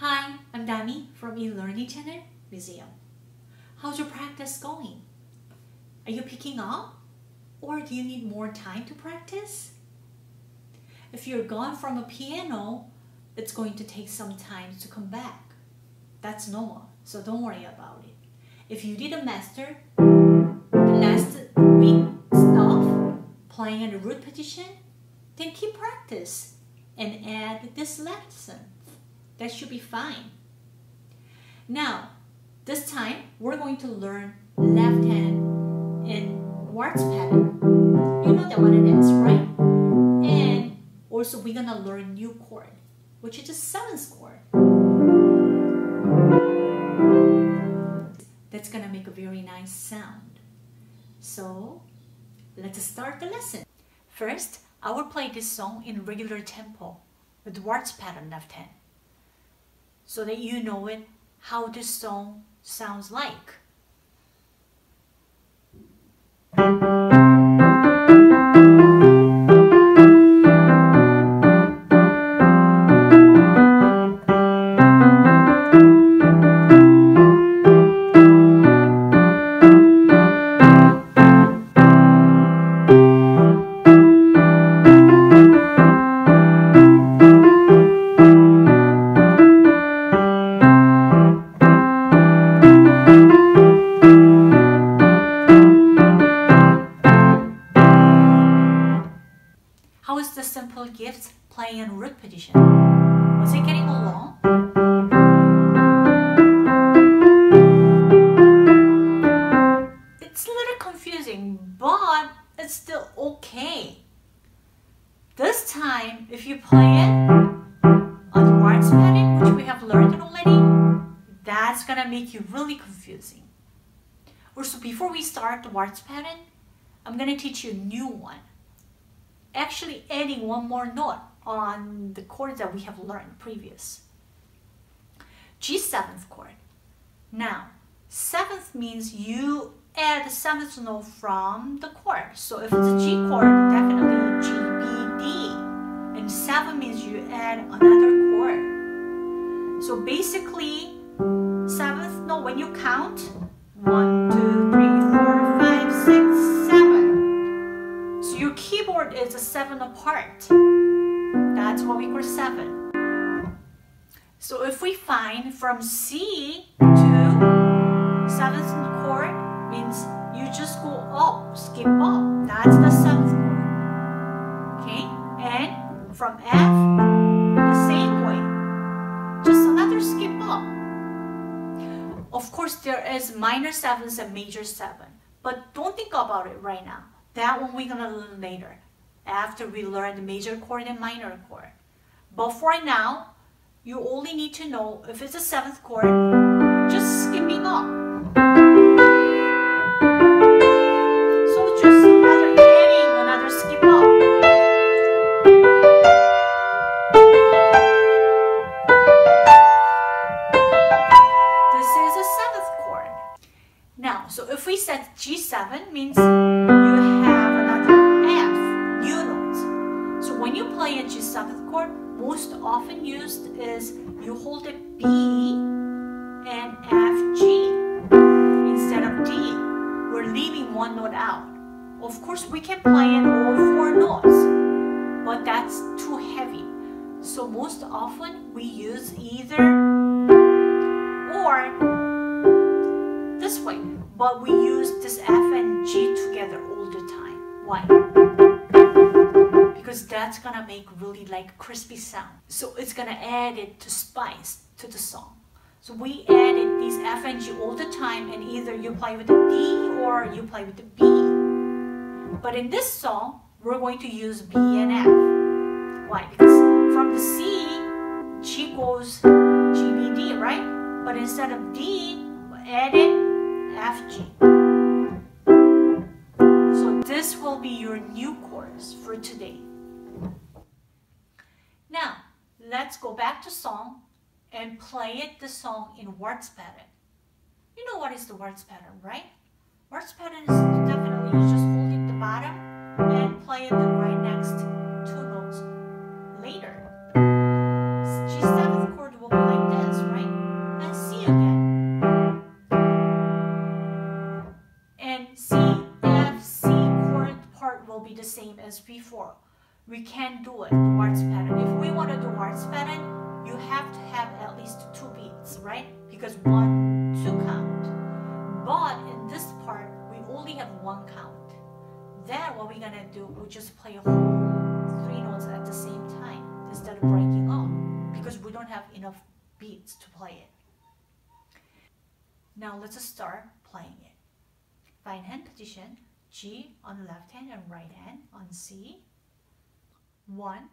Hi, I'm Dami from eLearning Channel Musium. How's your practice going? Are you picking up? Or do you need more time to practice? If you're gone from a piano, it's going to take some time to come back. That's normal, so don't worry about it. If you did a master, the last week stuff, playing in the root position, then keep practice and add this lesson. That should be fine. Now, this time we're going to learn left hand in waltz pattern. You know that what it is, right? And also we're gonna learn new chord, which is the seventh chord. That's gonna make a very nice sound. So let's start the lesson. First, I will play this song in regular tempo with waltz pattern left hand so that you know it how this song sounds like. The simple gift playing in root position? Was it getting along? It's a little confusing, but it's still okay. This time, if you play it on the waltz pattern, which we have learned already, that's gonna make you really confusing. Also, before we start the waltz pattern, I'm gonna teach you a new one actually adding one more note on the chords that we have learned previous. G7th chord. Now, seventh means you add the seventh note from the chord. So if it's a G chord, definitely G, B, D. And seven means you add another chord. So basically, seventh note, when you count, one, two, three, keyboard is a seven apart. That's what we call seven. So if we find from C to seventh chord means you just go up, skip up. That's the seventh chord. Okay? And from F, the same way. Just another skip up. Of course, there is minor sevens and major seven. But don't think about it right now. That one we're gonna learn later after we learn the major chord and minor chord. But for now, you only need to know if it's a seventh chord, when you play a G7th chord, most often used is you hold it B and F, G instead of D. We're leaving one note out. Of course, we can play in all four notes, but that's too heavy. So most often we use either or this way, but we use this F and G together all the time. Why? Because that's gonna make really like crispy sound. So it's gonna add it to spice to the song. So we added these F and G all the time, and either you play with the D or you play with the B. But in this song, we're going to use B and F. Why? Because from the C, G goes G, B, D, right? But instead of D, we added F, G. So this will be your new chorus for today let's go back to song and play it the song in waltz pattern. You know what is the waltz pattern, right? Waltz pattern is definitely you just hold it the bottom and play it the right next two notes later. G7 chord will be like this, right? And C again. And C, F, C chord part will be the same as before. We can't do it, the waltz pattern. If we want to do waltz pattern, you have to have at least two beats, right? Because one, two count. But in this part, we only have one count. Then what we're gonna do, we just play a whole three notes at the same time instead of breaking up because we don't have enough beats to play it. Now let's start playing it. Find hand position, G on the left hand and right hand on C. One,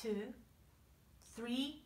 two, three,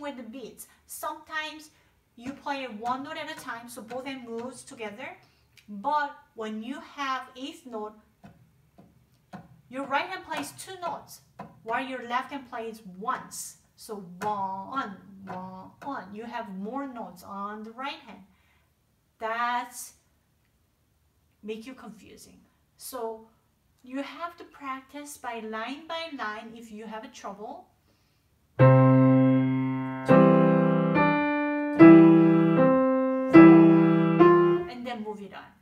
with the beats. Sometimes you play one note at a time, so both hand moves together. But when you have eighth note, your right hand plays two notes, while your left hand plays once. So one, one, one. You have more notes on the right hand. That's make you confusing. So you have to practice by line by line if you have a on.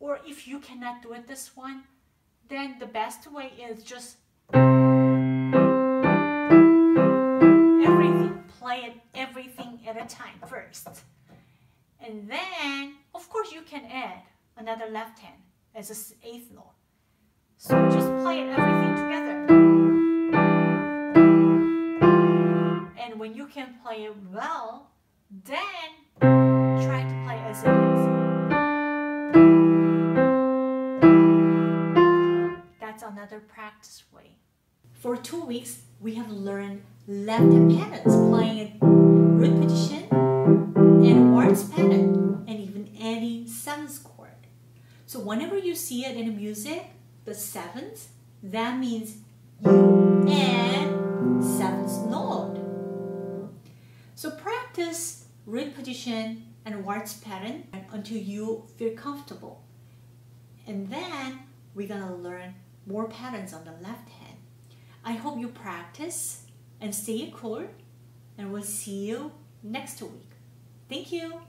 Or if you cannot do it this one, then the best way is just everything, play it everything at a time first. And then, of course, you can add another left hand as an eighth note. So just play it everything together. And when you can play it well, then try to play as it is. Another practice way. For two weeks, we have learned left hand patterns, playing a root position and waltz pattern, and even any seventh chord. So whenever you see it in a music, the seventh, that means you add seventh note. So practice root position and waltz pattern until you feel comfortable. And then we're gonna learn more patterns on the left hand. I hope you practice and stay cool and we'll see you next week. Thank you.